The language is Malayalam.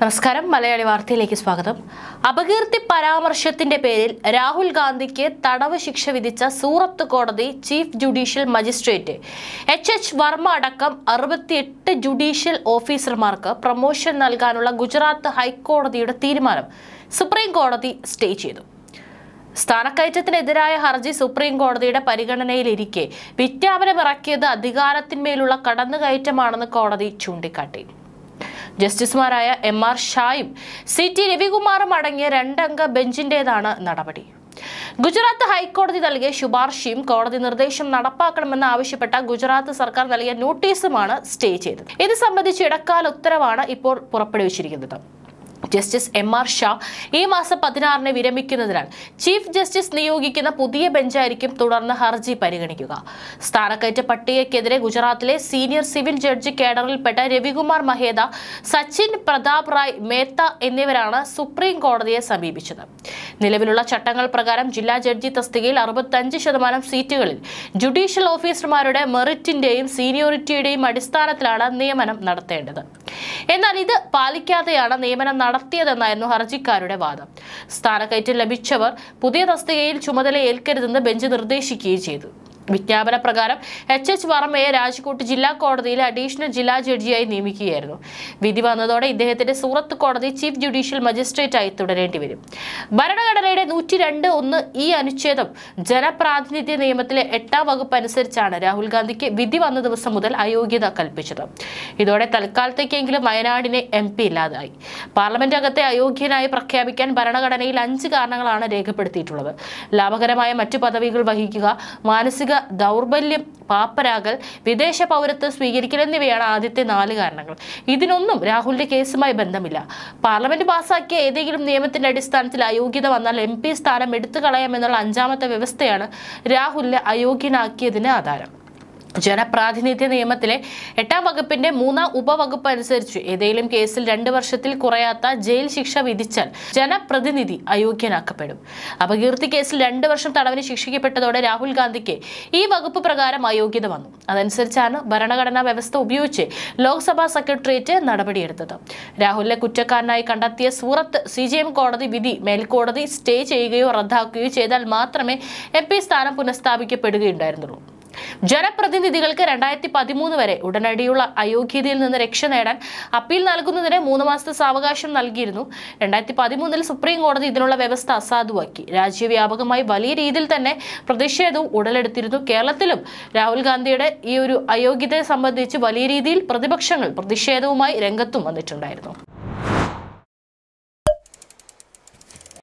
നമസ്കാരം. മലയാളി വാർത്തയിലേക്ക് സ്വാഗതം. അപകീർത്തി പരാമർശത്തിന്റെ പേരിൽ രാഹുൽ ഗാന്ധിക്ക് തടവ് ശിക്ഷ വിധിച്ച സൂറത്ത് കോടതി chief judicial magistrate H H Varma അടക്കം അറുപത്തിയെട്ട് ജുഡീഷ്യൽ ഓഫീസർമാർക്ക് പ്രൊമോഷൻ നൽകാനുള്ള ഗുജറാത്ത് ഹൈക്കോടതിയുടെ തീരുമാനം സുപ്രീം കോടതി സ്റ്റേ ചെയ്തു. സ്ഥാനക്കയറ്റത്തിനെതിരായ ഹർജി സുപ്രീം കോടതിയുടെ പരിഗണനയിലിരിക്കെ വിജ്ഞാപനമിറക്കിയത് അധികാരത്തിന്മേലുള്ള കടന്നുകയറ്റമാണെന്ന് കോടതി ചൂണ്ടിക്കാട്ടി. ജസ്റ്റിസുമാരായ എം ആർ ഷായും സി ടി രവികുമാറും അടങ്ങിയ രണ്ടംഗ ബെഞ്ചിന്റേതാണ് നടപടി. ഗുജറാത്ത് ഹൈക്കോടതി നൽകിയ ശുപാർശയും കോടതി നിർദ്ദേശം നടപ്പാക്കണമെന്ന് ആവശ്യപ്പെട്ട ഗുജറാത്ത് സർക്കാർ നൽകിയ നോട്ടീസുമാണ് സ്റ്റേ ചെയ്തത്. ഇത് സംബന്ധിച്ച് ഇടക്കാല ഉത്തരവാണ് ഇപ്പോൾ പുറപ്പെടുവിച്ചിരിക്കുന്നത്. ജസ്റ്റിസ് എം ആർ ഷാ ഈ മാസം പതിനാറിന് വിരമിക്കുന്നതിനാൽ ചീഫ് ജസ്റ്റിസ് നിയോഗിക്കുന്ന പുതിയ ബെഞ്ചായിരിക്കും തുടർന്ന് ഹർജി പരിഗണിക്കുക. സ്ഥാനക്കയറ്റ പട്ടികയ്ക്കെതിരെ ഗുജറാത്തിലെ സീനിയർ സിവിൽ ജഡ്ജി കേഡറിൽപ്പെട്ട രവികുമാർ മഹേദ സച്ചിൻ പ്രതാപ് റായ് മേത്ത എന്നിവരാണ് സുപ്രീം കോടതിയെ സമീപിച്ചത്. നിലവിലുള്ള ചട്ടങ്ങൾ പ്രകാരം ജില്ലാ ജഡ്ജി തസ്തികയിൽ അറുപത്തഞ്ച് ശതമാനം സീറ്റുകളിൽ ജുഡീഷ്യൽ ഓഫീസർമാരുടെ മെറിറ്റിന്റെയും സീനിയോറിറ്റിയുടെയും അടിസ്ഥാനത്തിലാണ് നിയമനം നടത്തേണ്ടത്. എന്നാൽ ഇത് പാലിക്കാതെയാണ് നിയമനം നടത്തിയതെന്നായിരുന്നു ഹർജിക്കാരുടെ വാദം. സ്ഥാനക്കയറ്റം ലഭിച്ചവർ പുതിയ തസ്തികയിൽ ചുമതല ഏൽക്കരുതെന്ന് ബെഞ്ച് നിർദ്ദേശിക്കുകയും ചെയ്തു. വിജ്ഞാപന പ്രകാരം എച്ച് എച്ച് വർമ്മയെ രാജ്കോട്ട് ജില്ലാ കോടതിയിലെ അഡീഷണൽ ജില്ലാ ജഡ്ജിയായി നിയമിക്കുകയായിരുന്നു. വിധി വന്നതോടെ ഇദ്ദേഹത്തിന്റെ സൂറത്ത് കോടതി ചീഫ് ജുഡീഷ്യൽ മജിസ്ട്രേറ്റായി തുടരേണ്ടി വരും. ഭരണഘടനയുടെ നൂറ്റി രണ്ട് ഒന്ന് ഈ അനുച്ഛേദം ജനപ്രാതിനിധ്യ നിയമത്തിലെ എട്ടാം വകുപ്പ് അനുസരിച്ചാണ് രാഹുൽ ഗാന്ധിക്ക് വിധി വന്ന ദിവസം മുതൽ അയോഗ്യത കൽപ്പിച്ചത്. ഇതോടെ തൽക്കാലത്തേക്കെങ്കിലും വയനാടിനെ എം പി ഇല്ലാതായി. പാർലമെന്റ് അകത്തെ അയോഗ്യനായി പ്രഖ്യാപിക്കാൻ ഭരണഘടനയിൽ അഞ്ച് കാരണങ്ങളാണ് രേഖപ്പെടുത്തിയിട്ടുള്ളത്. ലാഭകരമായ മറ്റു പദവികൾ വഹിക്കുക മാനസിക ദൗർബല്യം പാപ്പരാകൽ വിദേശ പൗരത്വം സ്വീകരിക്കൽ എന്നിവയാണ് ആദ്യത്തെ നാല് കാരണങ്ങൾ. ഇതിനൊന്നും രാഹുലിന്റെ കേസുമായി ബന്ധമില്ല. പാർലമെന്റ് പാസാക്കിയ ഏതെങ്കിലും നിയമത്തിന്റെ അടിസ്ഥാനത്തിൽ അയോഗ്യത വന്നാൽ എം പി സ്ഥാനം എടുത്തു കളയാമെന്നുള്ള അഞ്ചാമത്തെ വ്യവസ്ഥയാണ് രാഹുലിനെ അയോഗ്യനാക്കിയതിന് ആധാരം. ജനപ്രാതിനിധ്യ നിയമത്തിലെ എട്ടാം വകുപ്പിന്റെ മൂന്നാം ഉപവകുപ്പ് അനുസരിച്ച് ഏതെങ്കിലും കേസിൽ രണ്ട് വർഷത്തിൽ കുറയാത്ത ജയിൽ ശിക്ഷ വിധിച്ചാൽ ജനപ്രതിനിധി അയോഗ്യനാക്കപ്പെടും. അപകീർത്തി കേസിൽ രണ്ട് വർഷം തടവിന് ശിക്ഷിക്കപ്പെട്ടതോടെ രാഹുൽ ഗാന്ധിക്ക് ഈ വകുപ്പ് പ്രകാരം അയോഗ്യത വന്നു. അതനുസരിച്ചാണ് ഭരണഘടനാ വ്യവസ്ഥ ഉപയോഗിച്ച് ലോക്സഭാ സെക്രട്ടേറിയറ്റ് നടപടിയെടുത്തത്. രാഹുലിനെ കുറ്റക്കാരനായി കണ്ടെത്തിയ സൂറത്ത് സി കോടതി വിധി മേൽക്കോടതി സ്റ്റേ ചെയ്യുകയോ റദ്ദാക്കുകയോ ചെയ്താൽ മാത്രമേ എം സ്ഥാനം പുനഃസ്ഥാപിക്കപ്പെടുകയുണ്ടായിരുന്നുള്ളൂ. ജനപ്രതിനിധികൾക്ക് രണ്ടായിരത്തി പതിമൂന്ന് വരെ ഉടനടിയുള്ള അയോഗ്യതയിൽ നിന്ന് രക്ഷ നേടാൻ അപ്പീൽ നൽകുന്നതിന് മൂന്ന് മാസത്തെ സാവകാശം നൽകിയിരുന്നു. രണ്ടായിരത്തി പതിമൂന്നിൽ സുപ്രീം കോടതി ഇതിനുള്ള വ്യവസ്ഥ അസാധുവാക്കി. രാജ്യവ്യാപകമായി വലിയ രീതിയിൽ തന്നെ പ്രതിഷേധവും ഉടലെടുത്തിരുന്നു. കേരളത്തിലും രാഹുൽ ഗാന്ധിയുടെ ഈ ഒരു അയോഗ്യതയെ സംബന്ധിച്ച് വലിയ രീതിയിൽ പ്രതിപക്ഷങ്ങൾ പ്രതിഷേധവുമായി രംഗത്തും വന്നിട്ടുണ്ടായിരുന്നു.